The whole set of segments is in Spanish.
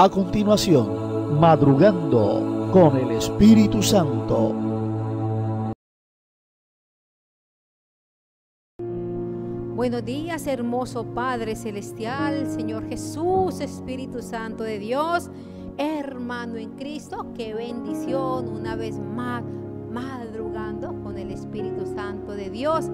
A continuación, madrugando con el Espíritu Santo. Buenos días, hermoso Padre Celestial, Señor Jesús, Espíritu Santo de Dios, hermano en Cristo, qué bendición una vez más madrugando con el Espíritu Santo de Dios.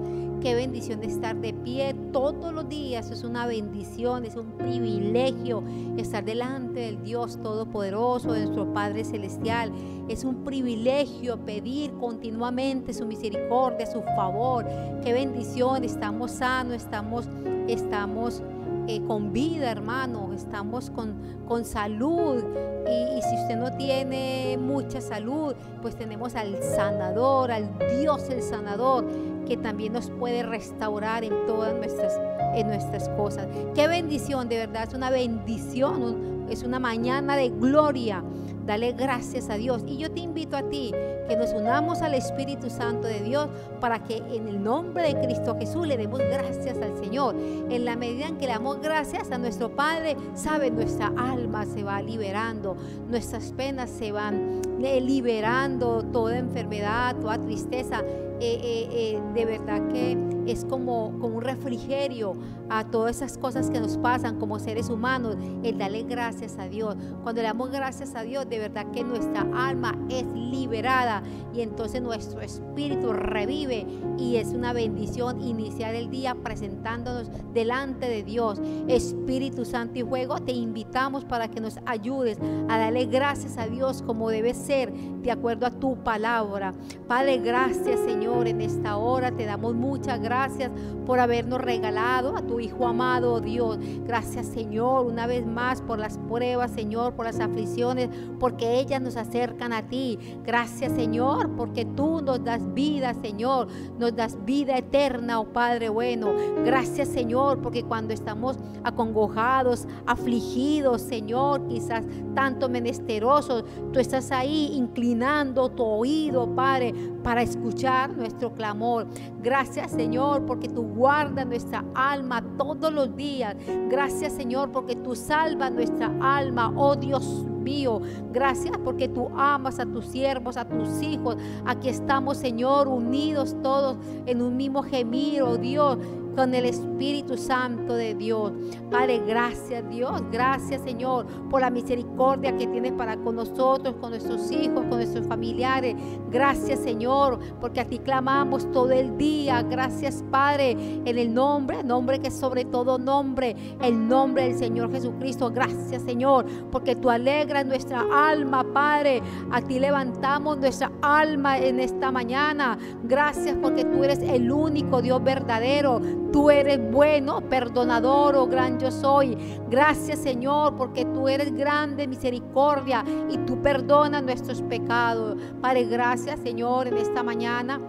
Qué bendición de estar de pie todos los días. Es una bendición, es un privilegio estar delante del Dios Todopoderoso, de nuestro Padre Celestial. Es un privilegio pedir continuamente su misericordia, su favor. Qué bendición. Estamos sanos, estamos, estamos eh, con vida, hermano, estamos con, con salud. Y, y, si usted no tiene mucha salud, pues tenemos al sanador, al Dios el sanador, que también nos puede restaurar en todas nuestras, en nuestras cosas. Qué bendición, de verdad, es una bendición, es una mañana de gloria. Dale gracias a Dios. Y yo te invito a ti que nos unamos al Espíritu Santo de Dios para que en el nombre de Cristo Jesús le demos gracias al Señor. En la medida en que le damos gracias a nuestro Padre, sabe, nuestra alma se va liberando, nuestras penas se van liberando, toda enfermedad, toda tristeza. Eh, eh, eh, de verdad que es como, como un refrigerio a todas esas cosas que nos pasan como seres humanos, el darle gracias a Dios. Cuando le damos gracias a Dios, de verdad que nuestra alma es liberada y entonces nuestro espíritu revive y es una bendición iniciar el día presentándonos delante de Dios. Espíritu Santo y Juego, te invitamos para que nos ayudes a darle gracias a Dios como debe ser, de acuerdo a tu palabra. Padre, gracias Señor, en esta hora te damos muchas gracias por habernos regalado a tu Hijo amado, oh Dios. Gracias Señor, una vez más por las pruebas, Señor, por las aflicciones, porque ellas nos acercan a ti. Gracias Señor, porque tú nos das vida, Señor, nos das vida eterna, oh Padre bueno. Gracias Señor, porque cuando estamos acongojados, afligidos, Señor, quizás tanto menesterosos, tú estás ahí inclinando tu oído, Padre, para escuchar nuestro clamor. Gracias Señor, porque tú guardas nuestra alma todos los días. Gracias Señor, porque tú salvas nuestra alma, oh Dios mío. Gracias porque tú amas a tus siervos, a tus hijos. Aquí estamos, Señor, unidos todos en un mismo gemir, oh Dios con el Espíritu Santo de Dios. Padre, gracias Dios, gracias Señor por la misericordia que tienes para con nosotros, con nuestros hijos, con nuestros familiares. Gracias Señor, porque a ti clamamos todo el día. Gracias Padre, en el nombre, nombre que sobre todo nombre, el nombre del Señor Jesucristo. Gracias Señor, porque tú alegras nuestra alma, Padre. A ti levantamos nuestra alma en esta mañana. Gracias porque tú eres el único Dios verdadero Tú eres bueno, perdonador, oh gran yo soy. Gracias Señor, porque tú eres grande misericordia y tú perdonas nuestros pecados. Padre, gracias Señor en esta mañana.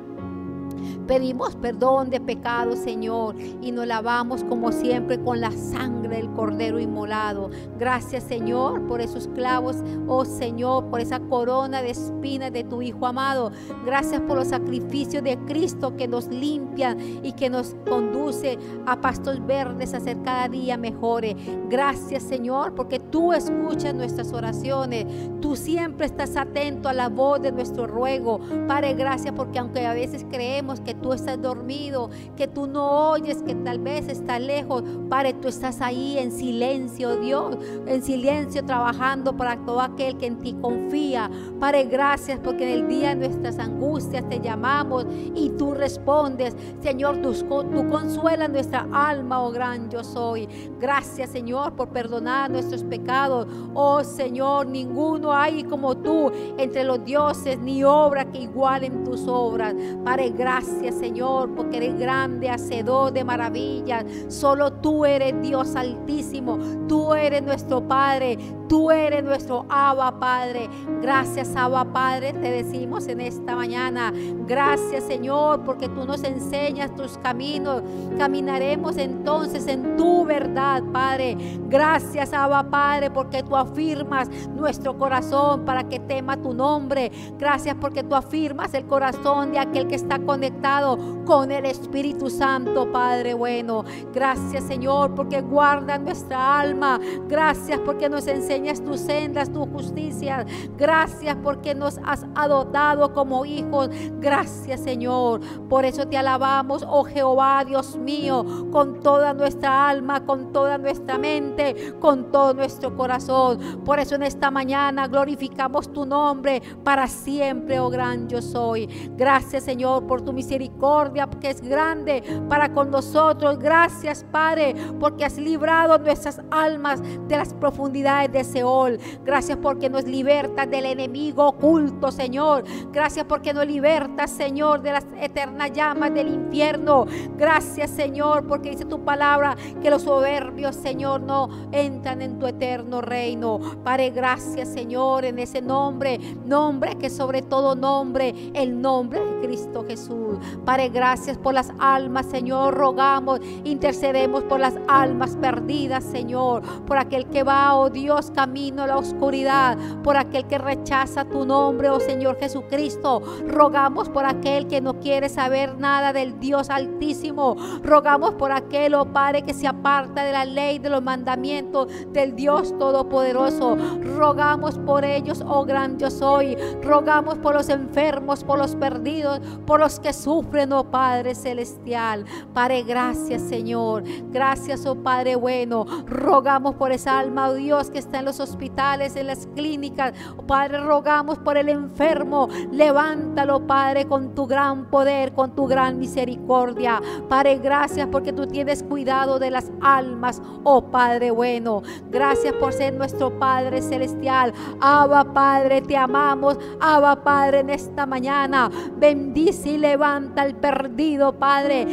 Pedimos perdón de pecados, Señor, y nos lavamos como siempre con la sangre del Cordero inmolado. Gracias, Señor, por esos clavos, oh Señor, por esa corona de espinas de tu Hijo amado. Gracias por los sacrificios de Cristo que nos limpian y que nos conduce a pastos verdes a ser cada día mejores. Gracias, Señor, porque tú escuchas nuestras oraciones. Tú siempre estás atento a la voz de nuestro ruego. Padre, gracias porque aunque a veces creemos que tú estás dormido, que tú no oyes, que tal vez estás lejos. Padre, tú estás ahí en silencio, Dios, en silencio trabajando para todo aquel que en ti confía. Padre, gracias porque en el día de nuestras angustias te llamamos y tú respondes. Señor, tú, tú consuelas nuestra alma, oh gran yo soy. Gracias, Señor, por perdonar nuestros pecados. Oh Señor, ninguno hay como tú entre los dioses, ni obra que igualen tus obras. Padre, gracias, Señor, porque eres grande, hacedor de maravillas. Solo tú eres Dios altísimo. Tú eres nuestro Padre. Tú eres nuestro Abba Padre. Gracias, Abba Padre, te decimos en esta mañana. Gracias, Señor, porque tú nos enseñas tus caminos. Caminaremos entonces en tu verdad, Padre. Gracias, Abba Padre, porque tú afirmas nuestro corazón para que tema tu nombre. Gracias porque tú afirmas el corazón de aquel que está conectado con el Espíritu Santo, Padre bueno. Gracias, Señor, porque guarda nuestra alma. Gracias porque nos enseñas tus sendas, tu justicia. Gracias porque nos has adoptado como hijos. Gracias, Señor. Por eso te alabamos, oh Jehová, Dios mío, con toda nuestra alma, con toda nuestra mente, con todo nuestro corazón. Por eso en esta mañana glorificamos tu nombre para siempre, oh gran yo soy. Gracias, Señor, por tu misericordia que es grande para con nosotros. Gracias, Padre, porque has librado nuestras almas de las profundidades de Seol. Gracias porque nos libertas del enemigo oculto, Señor. Gracias porque nos libertas, Señor, de las eternas llamas del infierno. Gracias, Señor, porque dice tu palabra que los soberbios, Señor, no entran en tu eterno reino. Padre, gracias, Señor, en ese nombre, nombre que sobre todo nombre, el nombre de Cristo Jesús. Padre, gracias por las almas, Señor. Rogamos, intercedemos por las almas perdidas, Señor. Por aquel que va, oh Dios, camino a la oscuridad. Por aquel que rechaza tu nombre, oh Señor Jesucristo. Rogamos por aquel que no quiere saber nada del Dios Altísimo. Rogamos por aquel, oh Padre, que se aparta de la ley, de los mandamientos del Dios Todopoderoso. Rogamos por ellos, oh gran yo soy. Rogamos por los enfermos, por los perdidos, por los que sufren, oh Padre celestial. Padre, gracias, Señor. Gracias, oh Padre bueno. Rogamos por esa alma, oh Dios, que está en los hospitales, en las clínicas. Padre, rogamos por el enfermo. Levántalo, Padre, con tu gran poder, con tu gran misericordia. Padre, gracias porque tú tienes cuidado de las almas, oh Padre bueno. Gracias por ser nuestro Padre celestial. Abba, Padre, te amamos. Abba, Padre, en esta mañana. Bendice y levanta al perdido, Padre.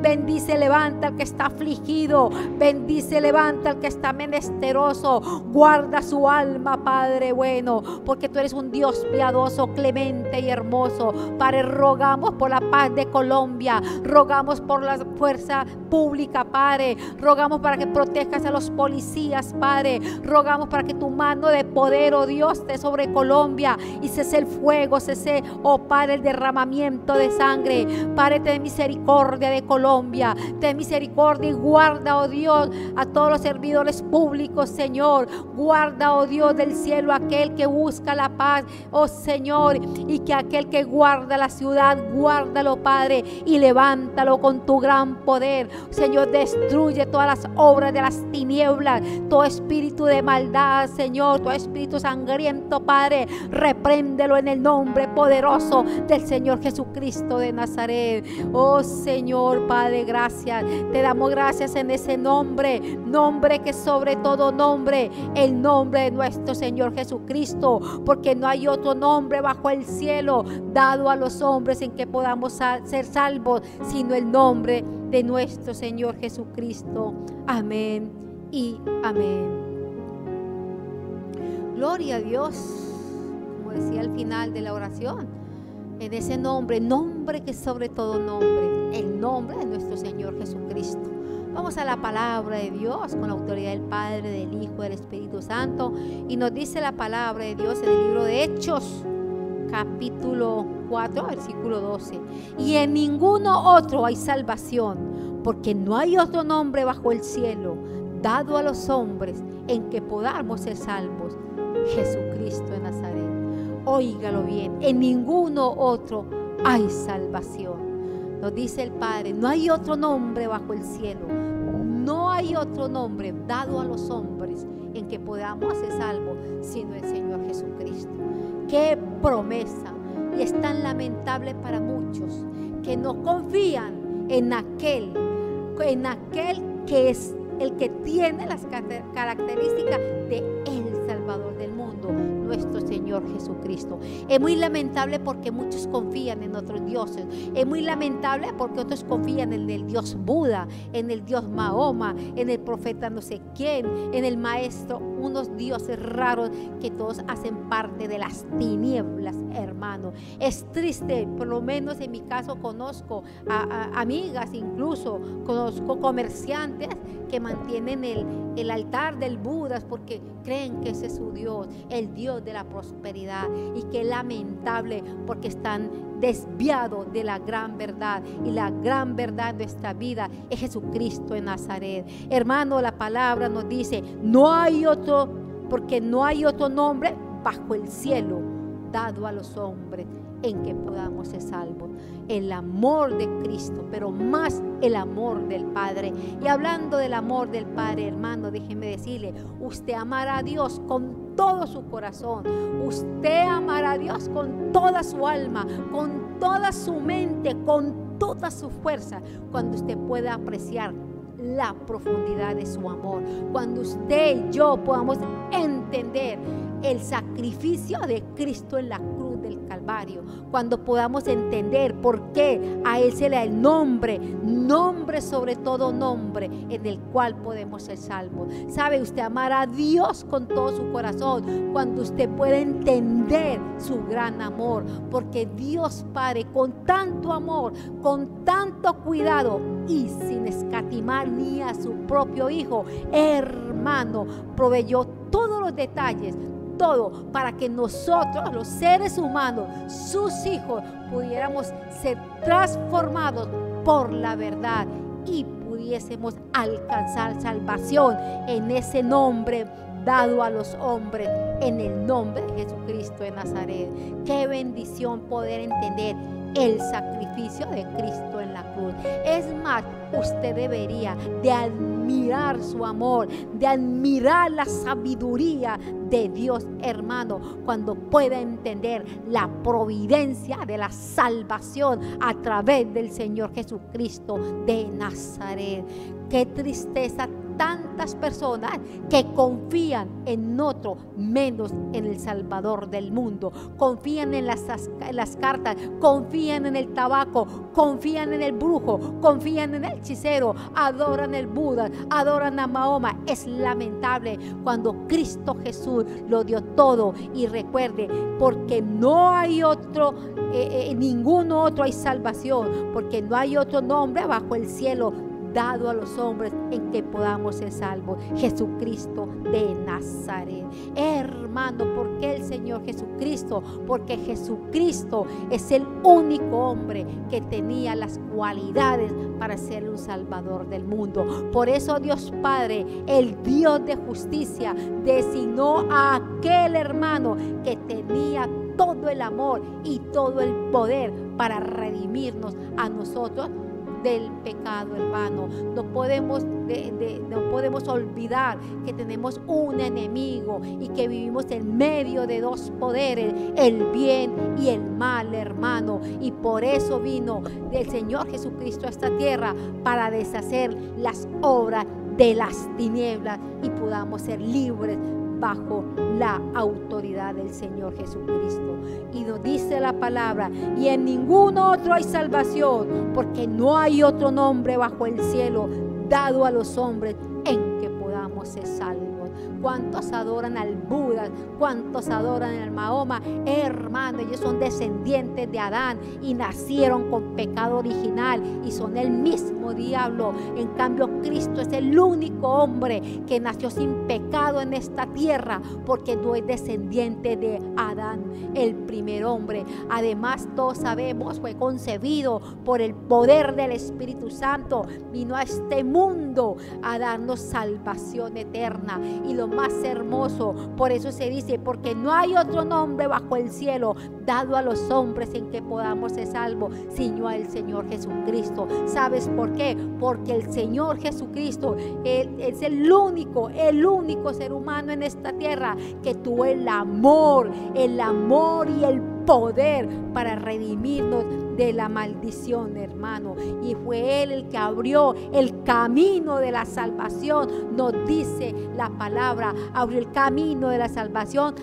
Bendice, levanta al que está afligido. Bendice, levanta al que está menesteroso. Guarda su alma, Padre bueno, porque tú eres un Dios piadoso, clemente y hermoso. Padre, rogamos por la paz de Colombia. Rogamos por la fuerza pública, Padre. Rogamos para que protejas a los policías, Padre. Rogamos para que tu mano de poder, oh Dios, esté sobre Colombia y cese el fuego, cese, oh Padre, el derramamiento de sangre. Padre, ten misericordia de Colombia. Ten misericordia y guarda, oh Dios, a todos los servidores públicos, Señor. Guarda, oh Dios del cielo, aquel que busca la paz, oh Señor, y que aquel que guarda la ciudad, guárdalo, Padre, y levántalo con tu gran poder. Señor, destruye todas las obras de las tinieblas, todo espíritu de maldad, Señor, todo espíritu sangriento, Padre, repréndelo en el nombre poderoso del Señor Jesucristo de Nazaret. Oh Señor, Padre, gracias. Te damos gracias en ese nombre, nombre que sobre todo nombre, el nombre de nuestro Señor Jesucristo, porque no hay otro nombre bajo el cielo dado a los hombres en que podamos ser salvos, sino el nombre de nuestro Señor Jesucristo. Amén y amén. Gloria a Dios, como decía al final de la oración, en ese nombre, nombre que sobre todo nombre, el nombre de nuestro Señor Jesucristo. Vamos a la palabra de Dios con la autoridad del Padre, del Hijo, del Espíritu Santo. Y nos dice la palabra de Dios en el libro de Hechos, capítulo 4, versículo 12. Y en ninguno otro hay salvación, porque no hay otro nombre bajo el cielo dado a los hombres en que podamos ser salvos. Jesucristo de Nazaret. Óigalo bien, en ninguno otro hay salvación. Nos dice el Padre, no hay otro nombre bajo el cielo, no hay otro nombre dado a los hombres en que podamos ser salvos, sino el Señor Jesucristo. Qué promesa. Y es tan lamentable para muchos que no confían en aquel, en aquel que es el que tiene las características de Jesucristo. Es muy lamentable porque muchos confían en otros dioses. Es muy lamentable porque otros confían en el Dios Buda, en el Dios Mahoma, en el profeta no sé quién, en el maestro, unos dioses raros que todos hacen parte de las tinieblas, hermano. Es triste, por lo menos en mi caso conozco a, amigas, incluso conozco comerciantes que mantienen el, el altar del Buda porque creen que ese es su Dios, el Dios de la prosperidad. Y qué lamentable porque están desviados de la gran verdad. Y la gran verdad de nuestra vida es Jesucristo en Nazaret. Hermano, la palabra nos dice, no hay otro porque no hay otro nombre bajo el cielo dado a los hombres en que podamos ser salvos. El amor de Cristo, pero más el amor del Padre. Y hablando del amor del Padre, hermano, déjeme decirle, usted amará a Dios con todo su corazón. Usted amará a Dios con toda su alma, con toda su mente, con toda su fuerza, cuando usted pueda apreciar la profundidad de su amor. Cuando usted y yo podamos entender el sacrificio de Cristo en la cruz del Calvario, cuando podamos entender por qué a Él se le da el nombre, nombre sobre todo nombre, en el cual podemos ser salvos. ¿Sabe? Usted amar a Dios con todo su corazón, cuando usted puede entender su gran amor, porque Dios Padre, con tanto amor, con tanto cuidado y sin escatimar ni a su propio Hijo, hermano, proveyó todos los detalles todo para que nosotros, los seres humanos, sus hijos, pudiéramos ser transformados por la verdad y pudiésemos alcanzar salvación en ese nombre dado a los hombres en el nombre de Jesucristo de Nazaret. Qué bendición poder entender el sacrificio de Cristo en la cruz. Usted debería de admirar su amor, de admirar la sabiduría de Dios, hermano, cuando pueda entender la providencia de la salvación a través del Señor Jesucristo de Nazaret. Qué tristeza tantas personas que confían en otro menos en el Salvador del mundo. Confían en las, las cartas, confían en el tabaco, confían en el brujo, confían en el hechicero, adoran el Buda, adoran a Mahoma. Es lamentable cuando Cristo Jesús lo dio todo y recuerde, porque no hay otro, eh, eh, ningún otro hay salvación, porque no hay otro nombre bajo el cielo dado a los hombres en que podamos ser salvos. Jesucristo de Nazaret. Hermano, ¿por qué el Señor Jesucristo? Porque Jesucristo es el único hombre que tenía las cualidades para ser un salvador del mundo. Por eso Dios Padre, el Dios de justicia, designó a aquel hermano que tenía todo el amor y todo el poder para redimirnos a nosotros del pecado, hermano. No podemos, no podemos olvidar que tenemos un enemigo y que vivimos en medio de dos poderes, el bien y el mal, hermano. Y por eso vino el Señor Jesucristo a esta tierra para deshacer las obras de las tinieblas y podamos ser libres bajo la autoridad del Señor Jesucristo. Y nos dice la palabra, y en ningún otro hay salvación, porque no hay otro nombre bajo el cielo dado a los hombres en que podamos ser salvos cuántos adoran al Buda, cuántos adoran al Mahoma, hermano, ellos son descendientes de Adán y nacieron con pecado original y son el mismo diablo. En cambio, Cristo es el único hombre que nació sin pecado en esta tierra porque no es descendiente de Adán, el primer hombre. Además, todos sabemos, fue concebido por el poder del Espíritu Santo, vino a este mundo a darnos salvación eterna y lo más hermoso. Por eso se dice, porque no hay otro nombre bajo el cielo dado a los hombres en que podamos ser salvos, sino al Señor Jesucristo. ¿Sabes por qué? Porque el Señor Jesucristo es el único, el único ser humano en esta tierra que tuvo el amor, el amor y el poder para redimirnos de la maldición, hermano. Y fue Él el que abrió el camino de la salvación. Nos dice la palabra, abrió el camino de la salvación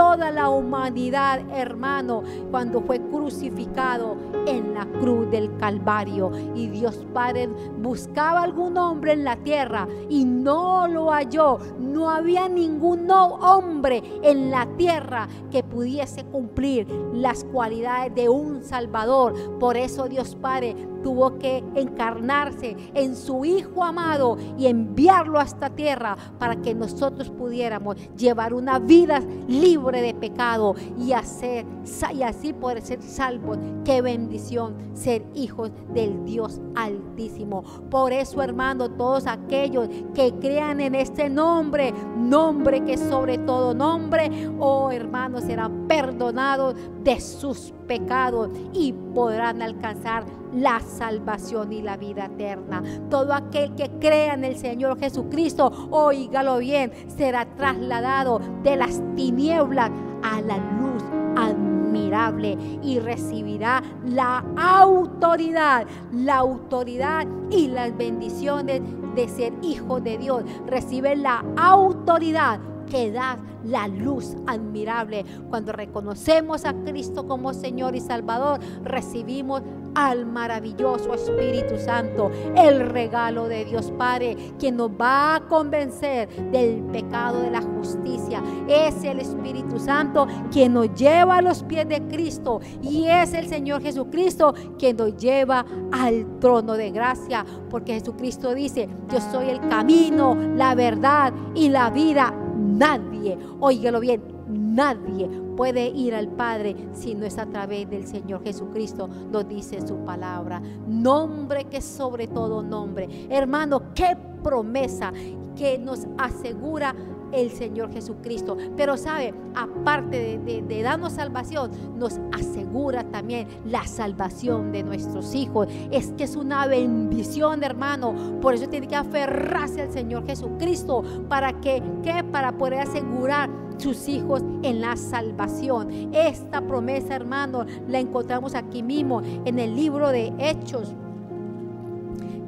toda la humanidad, hermano, cuando fue crucificado en la cruz del Calvario. Y Dios Padre buscaba algún hombre en la tierra y no lo halló. No había ningún hombre en la tierra que pudiese cumplir las cualidades de un Salvador. Por eso Dios Padre tuvo que encarnarse en su Hijo amado y enviarlo a esta tierra para que nosotros pudiéramos llevar una vida libre de pecado y, hacer, y así poder ser salvos. Qué bendición ser hijos del Dios Altísimo. Por eso, hermano, todos aquellos que crean en este nombre, nombre que sobre todo nombre, oh hermano, serán perdonados de sus pecados y podrán alcanzar la salvación y la vida eterna. Todo aquel que crea en el Señor Jesucristo, oígalo bien, será trasladado de las tinieblas a la luz admirable y recibirá la autoridad, la autoridad y las bendiciones de ser hijo de Dios. Recibe la autoridad que da la luz admirable. Cuando reconocemos a Cristo como Señor y Salvador, recibimos al maravilloso Espíritu Santo, el regalo de Dios Padre, quien nos va a convencer del pecado de la justicia. Es el Espíritu Santo quien nos lleva a los pies de Cristo y es el Señor Jesucristo quien nos lleva al trono de gracia, porque Jesucristo dice, yo soy el camino, la verdad y la vida Nadie, óigalo bien, nadie puede ir al Padre si no es a través del Señor Jesucristo, nos dice su palabra. Nombre que sobre todo nombre. Hermano, qué promesa que nos asegura el Señor Jesucristo. Pero sabe, aparte de, darnos salvación, nos asegura también la salvación de nuestros hijos. Es que es una bendición, hermano. Por eso tiene que aferrarse al Señor Jesucristo. ¿Para que ¿Qué? Para poder asegurar sus hijos en la salvación. Esta promesa, hermano, la encontramos aquí mismo en el libro de Hechos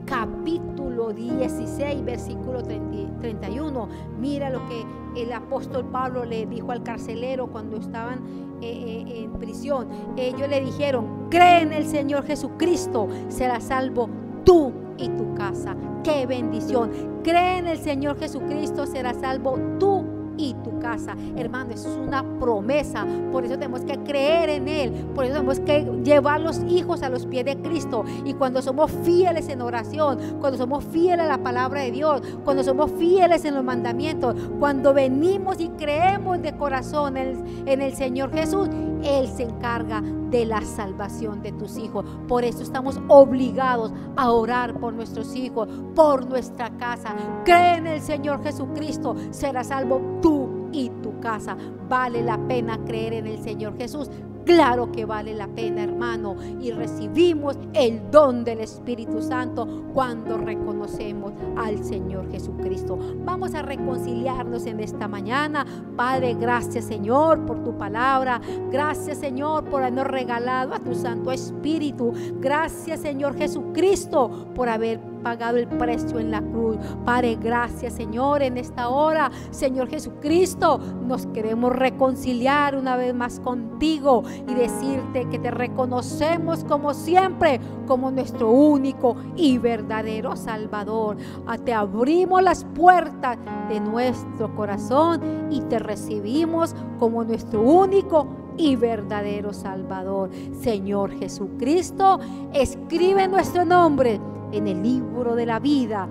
capítulo 16, versículo 31. Mira lo que el apóstol Pablo le dijo al carcelero cuando estaban eh, eh, en prisión. Ellos le dijeron, cree en el Señor Jesucristo, será salvo tú y tu casa. Qué bendición. Cree en el Señor Jesucristo, será salvo tú y tu casa. Hermano, eso es una promesa. Por eso tenemos que creer en Él. Por eso tenemos que llevar los hijos a los pies de Cristo. Y cuando somos fieles en oración, cuando somos fieles a la palabra de Dios, cuando somos fieles en los mandamientos, cuando venimos y creemos de corazón en, en el Señor Jesús, Él se encarga de la salvación de tus hijos. Por eso estamos obligados a orar por nuestros hijos, por nuestra casa. Cree en el Señor Jesucristo, será salvo tú y tu casa. Vale la pena creer en el Señor Jesús. Claro que vale la pena, hermano. Y recibimos el don del Espíritu Santo cuando reconocemos al Señor Jesucristo. Vamos a reconciliarnos en esta mañana. Padre, gracias Señor por tu palabra. Gracias Señor por habernos regalado a tu Santo Espíritu. Gracias Señor Jesucristo por haber pagado el precio en la cruz. Padre, gracias Señor en esta hora. Señor Jesucristo, nos queremos reconciliar una vez más contigo y decirte que te reconocemos como siempre, como nuestro único y verdadero Salvador. Ah, te abrimos las puertas de nuestro corazón y te recibimos como nuestro único y verdadero Salvador. Señor Jesucristo, escribe nuestro nombre en el libro de la vida,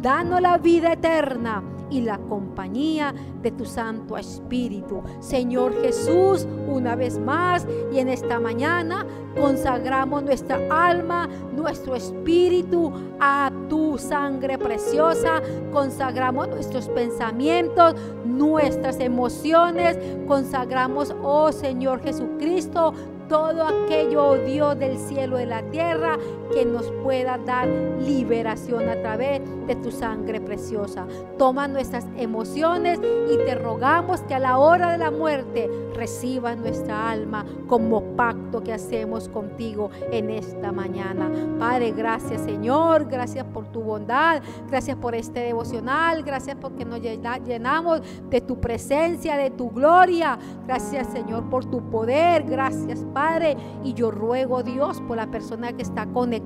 danos la vida eterna y la compañía de tu Santo Espíritu. Señor Jesús, una vez más y en esta mañana consagramos nuestra alma, nuestro espíritu a tu sangre preciosa. Consagramos nuestros pensamientos, nuestras emociones. Consagramos, oh Señor Jesucristo, todo aquello, oh Dios del cielo y de la tierra, que nos pueda dar liberación a través de tu sangre preciosa. Toma nuestras emociones y te rogamos que a la hora de la muerte reciba nuestra alma como pacto que hacemos contigo en esta mañana. Padre, gracias Señor, gracias por tu bondad, gracias por este devocional, gracias porque nos llenamos de tu presencia, de tu gloria. Gracias Señor por tu poder, gracias Padre. Y yo ruego Dios por la persona que está conectada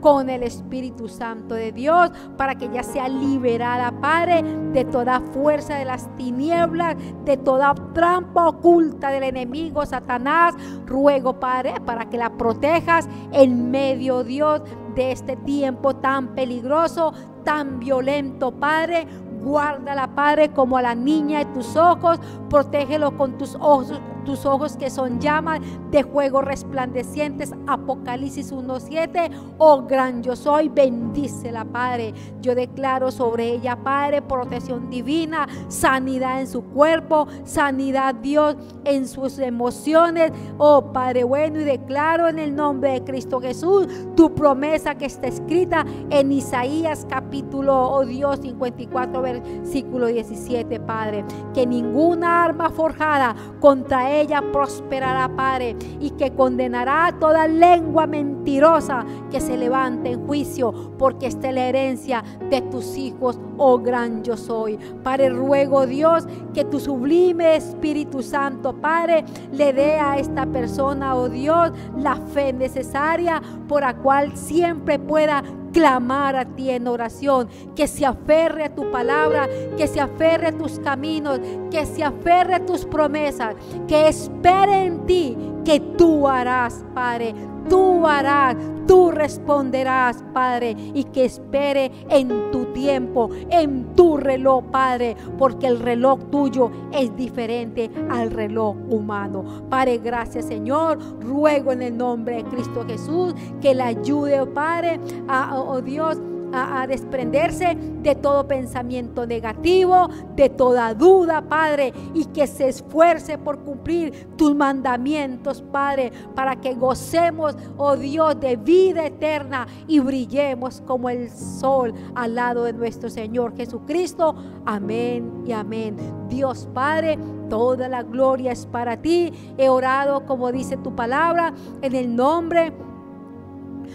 con el Espíritu Santo de Dios para que ya sea liberada, Padre, de toda fuerza de las tinieblas, de toda trampa oculta del enemigo Satanás. Ruego, Padre, para que la protejas en medio, Dios, de este tiempo tan peligroso, tan violento, Padre. Guárdala, Padre, como a la niña de tus ojos. Protégelo con tus ojos, tus ojos que son llamas de juego resplandecientes. Apocalipsis 1.7. Oh gran yo soy, bendícela, Padre. Yo declaro sobre ella, Padre, protección divina, sanidad en su cuerpo, sanidad, Dios, en sus emociones. Oh Padre bueno, y declaro en el nombre de Cristo Jesús tu promesa que está escrita en Isaías capítulo, oh Dios, 54, versículo 17, Padre. Que ninguna arma forjada contra ella prosperará, Padre, y que condenará toda lengua mentirosa que se levante en juicio, porque esta es la herencia de tus hijos, oh gran yo soy. Padre, ruego Dios que tu sublime Espíritu Santo, Padre, le dé a esta persona, oh Dios, la fe necesaria por la cual siempre pueda clamar a ti en oración, que se aferre a tu palabra, que se aferre a tus caminos, que se aferre a tus promesas, que espere en ti, que tú harás, Padre. Tú harás, tú responderás, Padre, y que espere en tu tiempo, en tu reloj, Padre, porque el reloj tuyo es diferente al reloj humano. Padre, gracias, Señor. Ruego en el nombre de Cristo Jesús que le ayude, oh Padre, a, oh Dios, a, desprenderse de todo pensamiento negativo, de toda duda, Padre, y que se esfuerce por cumplir tus mandamientos, Padre, para que gocemos, oh Dios, de vida eterna y brillemos como el sol al lado de nuestro Señor Jesucristo. Amén y amén. Dios Padre, toda la gloria es para ti. He orado, como dice tu palabra, en el nombre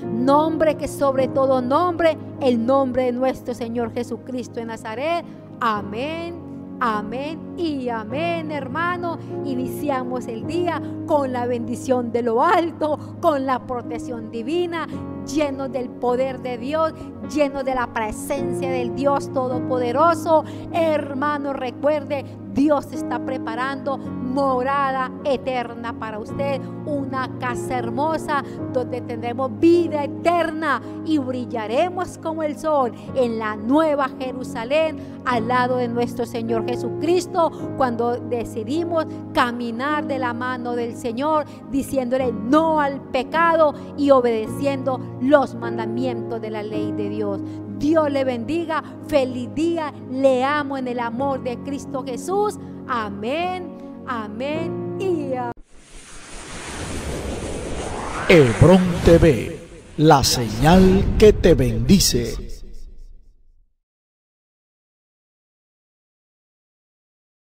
nombre que sobre todo nombre, el nombre de nuestro Señor Jesucristo en Nazaret. Amén. Amén y amén, hermano. Iniciamos el día con la bendición de lo alto, con la protección divina, lleno del poder de Dios, lleno de la presencia del Dios Todopoderoso. Hermano, recuerde, Dios está preparando morada eterna para usted, una casa hermosa donde tendremos vida eterna y brillaremos como el sol en la nueva Jerusalén al lado de nuestro Señor Jesucristo cuando decidimos caminar de la mano del Señor diciéndole no al pecado y obedeciendo los mandamientos de la ley de Dios. Dios le bendiga. Feliz día. Le amo en el amor de Cristo Jesús. Amén. Amén y amén. Hebrón TV, la señal que te bendice.